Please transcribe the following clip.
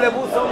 Bíblia é